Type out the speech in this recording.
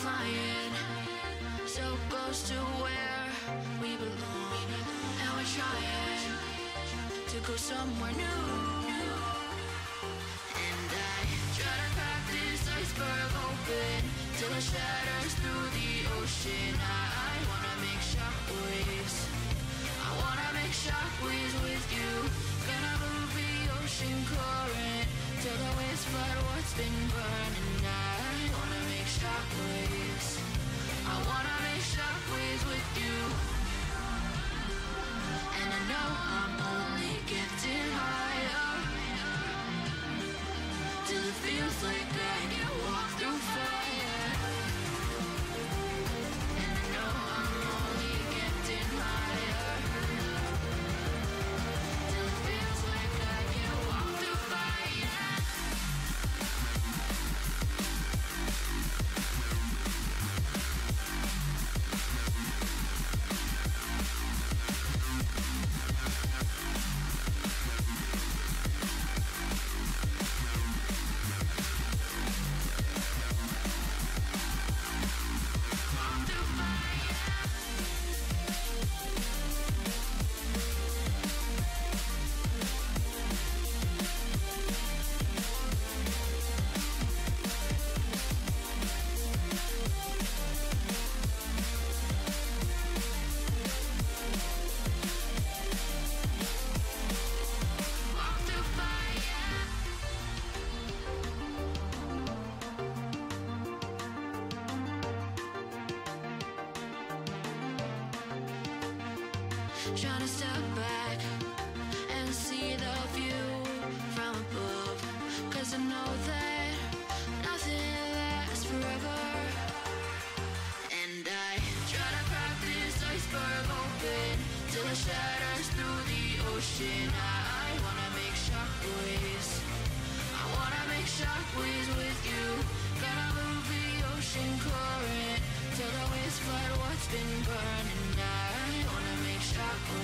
flying so close to where we belong, and we're trying to go somewhere new. And I try to crack this iceberg open till it shatters through the ocean. I, wanna make shockwaves. I wanna make shockwaves with you. Gonna move the ocean current till the waves flood what's been burning. Make shockwaves. I wanna make shockwaves with you. And I know Trying to step back and see the view from above. Cause I know that nothing lasts forever. And I try to crack this iceberg open till it shatters through the ocean. I, wanna make shockwaves. I wanna make shockwaves with you. Gonna move the ocean current till what's been burning. I wanna